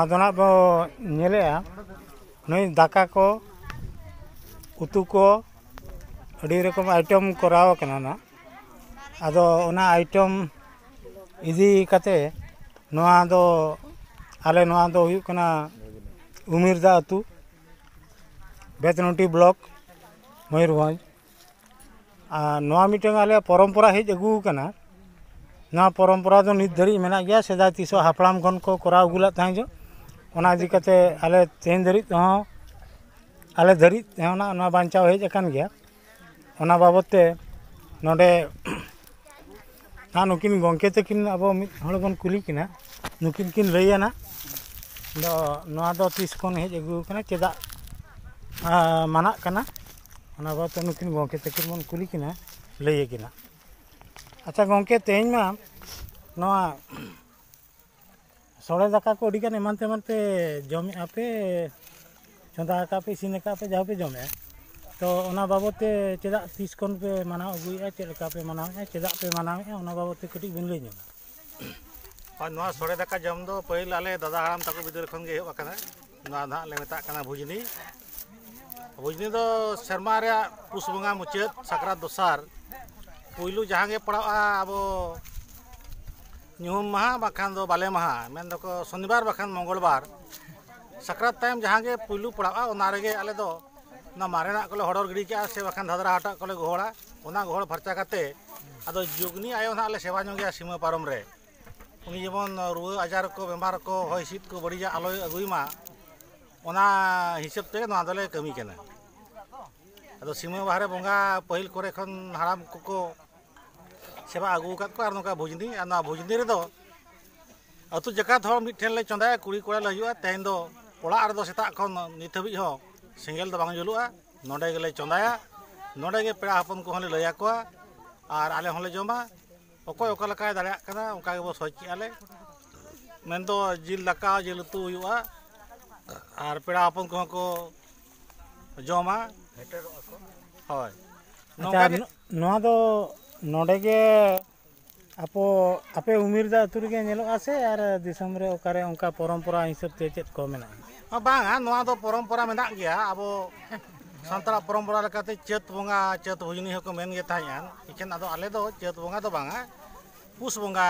ᱫᱚ ᱱᱟᱜ ᱵᱚ ᱧᱮᱞᱮᱜᱼᱟ ᱱᱩᱭ ᱫᱟᱠᱟ ᱠᱚ ᱩᱛᱩ ᱠᱚ ᱟᱹᱰᱤ ᱨᱚᱠᱚᱢ ᱟᱭᱴᱮᱢ ᱠᱚᱨᱟᱣ ᱠᱟᱱᱟ ᱱᱟᱜ ᱟᱫᱚ ᱚᱱᱟ ᱟᱭᱴᱮᱢ ᱤᱫᱤ ᱠᱟᱛᱮ ᱱᱚᱣᱟ ᱫᱚ ᱟᱞᱮ ᱱᱚᱣᱟ ᱫᱚ ᱦᱩᱭᱩᱜ ᱠᱟᱱᱟ ᱩᱢᱤᱨᱫᱟ ᱟᱹᱛᱩ ᱵᱮᱛᱱᱚᱴᱤ ᱵᱞᱚᱠ ᱢᱚᱭᱩᱨᱵᱷᱚᱸᱡᱽ ᱟᱨ ᱱᱚᱣᱟ ᱢᱤᱫᱴᱟᱝ ᱟᱞᱮᱭᱟᱜ ᱯᱚᱨᱚᱢᱯᱚᱨᱟ ᱦᱮᱡ ᱟᱹᱜᱩ ᱠᱟᱱᱟ ᱱᱚᱣᱟ ᱯᱚᱨᱚᱢᱯᱚᱨᱟ ᱫᱚ ᱱᱤᱛ ᱫᱷᱟᱹᱨᱤᱡ ᱢᱮᱱᱟᱜ ᱜᱮᱭᱟ ᱥᱮᱫᱟᱭ ᱛᱤᱥᱚᱜ ᱦᱟᱯᱲᱟᱢ ᱠᱷᱚᱱ ᱠᱚ ᱠᱚᱨᱟᱣ ᱟᱹᱜᱩ ᱞᱮᱫ ᱛᱟᱦᱮᱸ ᱡᱚ ᱚᱱᱟ ᱤᱫᱤ ᱠᱟᱛᱮ ᱟᱞᱮ ᱛᱮᱦᱮᱧ ᱫᱷᱟᱹᱨᱤᱡ ᱛᱮᱦᱚᱸ ᱟᱞᱮ ᱫᱷᱟᱹᱨᱤᱡ ᱛᱮᱦᱚᱸ ᱱᱚᱣᱟ ᱵᱟᱧᱪᱟᱣ ᱦᱮᱡ ᱟᱠᱟᱱ ᱜᱮᱭᱟ ᱚᱱᱟ ᱵᱟᱵᱚᱫ ᱛᱮ ᱱᱚᱰᱮ ᱱᱟᱜ ᱱᱩᱠᱤᱱ ᱜᱚᱢᱠᱮ ᱛᱟᱹᱠᱤᱱ ᱟᱵᱚ ᱢᱤᱫ ᱦᱚᱲ ᱵᱚᱱ ᱠᱩᱞᱤ ᱠᱤᱱᱟ ᱱᱩᱠᱤᱱ ᱠᱤᱱ ᱞᱟᱹᱭᱟ ᱱᱟᱜ ᱟᱫᱚ ᱱᱚᱣᱟ ᱫᱚ ᱛᱤᱥ ᱠᱷᱚᱱ ᱦᱮᱡ ᱟᱹᱜᱩ ᱠᱟᱱᱟ ᱪᱮᱫᱟᱜ ᱢᱟᱱᱟᱜ ᱠᱟᱱᱟ ᱚᱱᱟ ᱵᱟᱵᱚᱫ ᱛᱮ ᱱᱩᱠᱤᱱ ᱜᱚᱢᱠᱮ ᱛᱟᱹᱠᱤᱱ ᱵᱚᱱ ᱠᱩᱞᱤ ᱠᱤᱱᱟ ᱞᱟᱹᱭ ᱟᱹᱠᱤᱱᱟ ᱟᱪᱪᱷᱟ ᱜᱚᱢᱠᱮ ᱛᱮᱦᱮᱧ ᱢᱟ ᱱᱚᱣᱟ ᱥᱚᱲᱮ ᱫᱟᱠᱟ ᱠᱚ ᱟᱹᱰᱤᱜᱟᱱ ᱮᱢᱟᱱ ᱛᱮᱢᱟᱱ ᱯᱮ ᱡᱚᱢᱮᱜᱼᱟ ᱯᱮ ᱪᱚᱸᱫᱟ ᱟᱠᱟᱫ ᱯᱮ ᱤᱥᱤᱱ ᱟᱠᱟᱫ ᱯᱮ ᱡᱟᱦᱟᱸ ᱯᱮ ᱡᱚᱢᱮᱜᱼᱟ ᱛᱚ ᱚᱱᱟ ᱵᱟᱵᱚᱫ ᱛᱮ ᱪᱮᱫᱟᱜ ᱛᱤᱥ ᱠᱷᱚᱱ ᱯᱮ ᱢᱟᱱᱟᱣ ᱟᱹᱜᱩᱭᱮᱫᱼᱟ ᱪᱮᱫ ᱞᱮᱠᱟ ᱯᱮ ᱢᱟᱱᱟᱣᱮᱫᱼᱟ ᱪᱮᱫᱟᱜ ᱯᱮ ᱢᱟᱱᱟᱣᱮᱫᱼᱟ ᱚᱱᱟ ᱵᱟᱵᱚᱫ ᱛᱮ ᱠᱟᱹᱴᱤᱡ ᱵᱤᱱ ᱞᱟᱹᱭ ᱧᱚᱜᱟ ᱟᱨ ᱱᱚᱣᱟ ᱥᱚᱲᱮ ᱫᱟᱠᱟ ᱡᱚᱢ ᱫᱚ ᱯᱟᱹᱦᱤᱞ ᱟᱞᱮ ᱫᱟᱫᱟ ᱦᱟᱲᱟᱢ ᱛᱟᱠᱚ ᱵᱤᱫᱟᱹᱞ ᱠᱷᱚᱱ ᱜᱮ ᱮᱦᱚᱵ ᱟᱠᱟᱱᱟ ᱱᱚᱣᱟ ᱱᱟᱦᱟᱜ ᱞᱮ ᱢᱮᱛᱟᱜ ᱠᱟᱱᱟ ᱵᱷᱩᱡᱽᱱᱤ ᱵᱷᱩᱡᱽᱱᱤ ᱫᱚ ᱥᱮᱨᱢᱟ ᱨᱮᱭᱟᱜ ᱯᱩᱥ ᱵᱚᱸᱜᱟ ᱢᱩᱪᱟᱹᱫ ᱥᱟᱠᱨᱟᱛ ᱫᱚᱥᱟᱨ ᱯᱩᱭᱞᱩ ᱡᱟᱦᱟᱸ ᱜᱮ ᱯᱟᱲᱟᱜᱼᱟ ᱟᱵᱚ ᱧᱩᱦᱩᱢ ᱢᱟᱦᱟ ᱵᱟᱠᱷᱟᱱ ᱫᱚ ᱵᱟᱞᱮ ᱢᱟᱦᱟ ᱢᱮᱱ ᱫᱚᱠᱚ ᱥᱚᱱᱤᱵᱟᱨ ᱵᱟᱠᱷᱟᱱ ᱢᱚᱝᱜᱚᱞ ᱵᱟᱨ ᱥᱟᱠᱨᱟᱛ ᱛᱟᱭᱚᱢ ᱡᱟᱦᱟᱸ ᱜᱮ ᱯᱩᱭᱞᱩ ᱯᱟᱲᱟᱜᱼᱟ ᱚᱱᱟ ᱨᱮᱜᱮ ᱟᱞᱮ ᱫᱚ ᱚᱱᱟ ᱢᱟᱨᱮᱱᱟᱜ ᱠᱚᱞᱮ ᱦᱚᱲᱚᱨ ᱜᱤᱰᱤ ᱠᱟᱜᱼᱟ ᱥᱮ ᱵᱟᱠᱷᱟᱱ ᱫᱷᱟᱫᱨᱟ ᱦᱟᱴᱟᱜ ᱠᱚᱞᱮ ᱜᱚᱦᱚᱲᱟ ᱚᱱᱟ ᱜᱚᱦᱚᱲ ᱯᱷᱟᱨᱪᱟ ᱠᱟᱛᱮ ᱟᱫᱚ ᱡᱩᱜᱽᱱᱤ ᱟᱭᱳ ᱱᱟᱦᱟᱜ ᱞᱮ ᱥᱮᱵᱟ ᱧᱚᱜᱮᱭᱟ ᱥᱤᱢᱟᱹ ᱯᱟᱨᱚᱢ ᱨᱮ ᱩᱱᱤ ᱡᱮᱢᱚᱱ ᱨᱩᱣᱟᱹ ᱟᱡᱟᱨ ᱠᱚ ᱵᱮᱢᱟᱨ ᱠᱚ ᱦᱚᱭ ᱦᱤᱸᱥᱤᱫ ᱠᱚ ᱵᱟᱹᱲᱤᱡᱟᱜ ᱟᱞᱚᱭ ᱟᱹᱜᱩᱭ ᱢᱟ ᱚᱱᱟ ᱦᱤᱥᱟᱹᱵ ᱛᱮ ᱱᱚᱣᱟ ᱫᱚᱞᱮ ᱠᱟᱹᱢᱤ ᱠᱟᱱᱟ ᱟᱫᱚ ᱥᱤᱢᱟᱹ ᱵᱟᱦᱨᱮ ᱵᱚᱸᱜᱟ ᱯᱟᱹᱦᱤᱞ ᱠᱚᱨᱮ ᱠᱷᱚᱱ ᱦᱟᱲᱟᱢ ᱠᱚᱠᱚ ᱥᱮᱵᱟ ᱟᱹᱜᱩ ᱟᱠᱟᱫ ᱠᱚᱣᱟ ᱟᱨ ᱱᱚᱝᱠᱟ ᱵᱷᱩᱡᱽᱱᱤ ᱟᱨ ᱱᱚᱣᱟ ᱵᱷᱩᱡᱽᱱᱤ ᱨᱮᱫᱚ ᱟᱹᱛᱩ ᱡᱟᱠᱟᱛ ᱦᱚᱲ ᱢᱤᱫᱴᱷᱮᱱ ᱞᱮ ᱪᱚᱸᱫᱟᱭᱟ ᱠᱩᱲᱤ ᱠᱚᱲᱟ ᱞᱮ ᱦᱩᱭᱩᱜᱼᱟ ᱛᱮᱦᱮᱧ ᱫᱚ ᱚᱲᱟᱜ ᱨᱮᱫᱚ ᱥᱮᱛᱟᱜ ᱠᱷᱚᱱ ᱱᱤᱛ ᱦᱟᱹᱵᱤᱡ ᱦᱚᱸ ᱥᱮᱸᱜᱮᱞ ᱫᱚ ᱵᱟᱝ ᱡᱩᱞᱩᱜᱼᱟ ᱱᱚᱰᱮ ᱜᱮᱞᱮ ᱪᱚᱸᱫᱟᱭᱟ ᱱᱚᱰᱮ ᱜᱮ ᱯᱮᱲᱟ ᱦᱚᱯᱚᱱ ᱠᱚᱦᱚᱸ ᱞᱮ ᱞᱟᱹᱭ ᱟᱠᱚᱣᱟ ᱟᱨ ᱟᱞᱮ ᱦᱚᱸᱞᱮ ᱡᱚᱢᱟ ᱚᱠᱚᱭ ᱚᱠᱟ ᱞᱮᱠᱟᱭ ᱫᱟᱲᱮᱭᱟᱜ ᱠᱟᱱᱟ ᱚᱱᱠᱟ ᱜᱮᱵᱚ ᱥᱚᱡ ᱠᱮᱜᱼᱟ ᱞᱮ ᱢᱮᱱᱫᱚ ᱡᱤᱞ ᱫᱟᱠᱟ ᱡᱤᱞ ᱩᱛᱩ ᱦᱩᱭᱩᱜᱼᱟ ᱟᱨ ᱯᱮᱲᱟ ᱦᱚᱯᱚᱱ ᱠᱚᱦᱚᱸ ᱠᱚ ᱡᱚᱢᱟ ᱦᱳᱭ ᱟᱪᱪᱷᱟ ᱱᱚᱣᱟ ᱫᱚ ᱱᱚᱰᱮ ᱜᱮ ᱟᱯᱚ ᱟᱯᱮ ᱩᱢᱤᱨᱫᱟ ᱟᱹᱛᱩ ᱨᱮᱜᱮ ᱧᱮᱞᱚᱜᱼᱟ ᱥᱮ ᱟᱨ ᱫᱤᱥᱚᱢ ᱨᱮ ᱚᱠᱟᱨᱮ ᱚᱱᱠᱟ ᱯᱚᱨᱚᱢᱯᱚᱨᱟ ᱦᱤᱥᱟᱹᱵ ᱛᱮ ᱪᱮᱫ ᱠᱚ ᱢᱮᱱᱟᱜᱼᱟ ᱵᱟᱝᱟ ᱱᱚᱣᱟ ᱫᱚ ᱯᱚᱨᱚᱢᱯᱚᱨᱟ ᱢᱮᱱᱟᱜ ᱜᱮᱭᱟ ᱟᱵᱚ ᱥᱟᱱᱛᱟᱲᱟᱜ ᱯᱚᱨᱚᱢᱯᱚᱨᱟ ᱞᱮᱠᱟᱛᱮ ᱪᱟᱹᱛ ᱵᱚᱸᱜᱟ ᱪᱟᱹᱛ ᱵᱷᱩᱡᱽᱱᱤ ᱦᱚᱸᱠᱚ ᱢᱮᱱ ᱜᱮ ᱛᱟᱦᱮᱸᱫ ᱮᱠᱷᱮᱱ ᱟᱫᱚ ᱟᱞᱮ ᱫᱚ ᱪᱟᱹᱛ ᱵᱚᱸᱜᱟ ᱫᱚ ᱵᱟᱝᱟ ᱯᱩᱥ ᱵᱚᱸᱜᱟ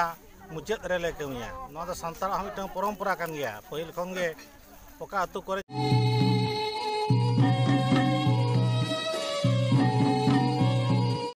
ᱢᱩᱪᱟᱹᱫ ᱨᱮᱞᱮ ᱠᱟᱹᱢᱤᱭᱟ ᱱᱚᱣᱟ ᱫᱚ ᱥᱟᱱᱛᱟᱲᱟᱜ ᱦᱚᱸ ᱢᱤᱫᱴᱟᱝ ᱯᱚᱨᱚᱢᱯᱚᱨᱟ ᱠᱟᱱ ᱜᱮᱭᱟ ᱯᱟᱹᱦᱤᱞ ᱠᱷᱚᱱ ᱜᱮ ᱚᱠᱟ ᱟᱹᱛᱩ ᱠᱚᱨᱮ